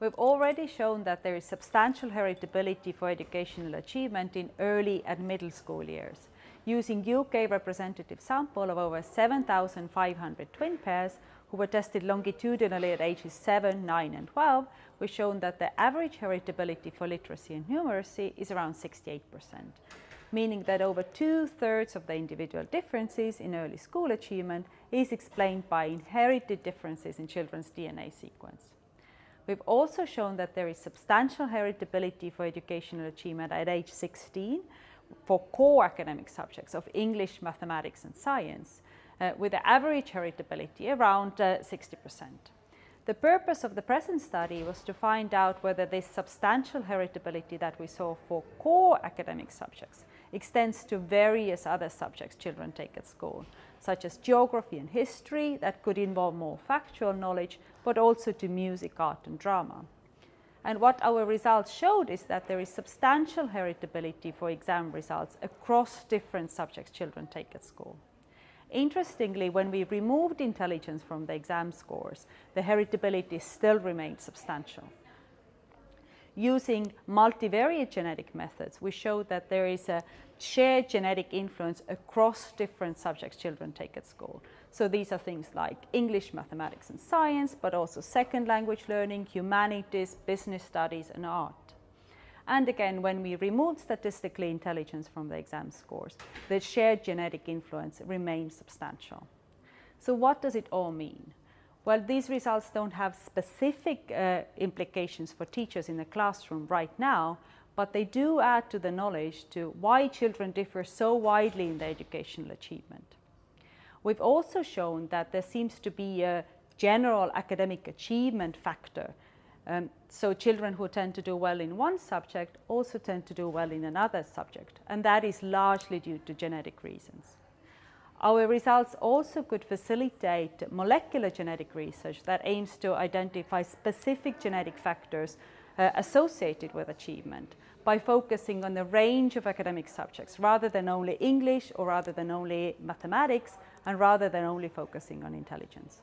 We've already shown that there is substantial heritability for educational achievement in early and middle school years. Using UK representative sample of over 7,500 twin pairs who were tested longitudinally at ages 7, 9 and 12, we've shown that the average heritability for literacy and numeracy is around 68%, meaning that over two-thirds of the individual differences in early school achievement is explained by inherited differences in children's DNA sequence. We've also shown that there is substantial heritability for educational achievement at age 16 for core academic subjects of English, mathematics and science, uh, with the average heritability around uh, 60%. The purpose of the present study was to find out whether this substantial heritability that we saw for core academic subjects extends to various other subjects children take at school, such as geography and history that could involve more factual knowledge, but also to music, art and drama. And what our results showed is that there is substantial heritability for exam results across different subjects children take at school. Interestingly, when we removed intelligence from the exam scores, the heritability still remained substantial. Using multivariate genetic methods, we showed that there is a shared genetic influence across different subjects children take at school. So these are things like English, mathematics and science, but also second language learning, humanities, business studies and art. And again, when we removed statistical intelligence from the exam scores, the shared genetic influence remains substantial. So what does it all mean? Well, these results don't have specific uh, implications for teachers in the classroom right now, but they do add to the knowledge to why children differ so widely in their educational achievement. We've also shown that there seems to be a general academic achievement factor. Um, so children who tend to do well in one subject also tend to do well in another subject, and that is largely due to genetic reasons. Our results also could facilitate molecular genetic research that aims to identify specific genetic factors uh, associated with achievement by focusing on the range of academic subjects rather than only English or rather than only mathematics and rather than only focusing on intelligence.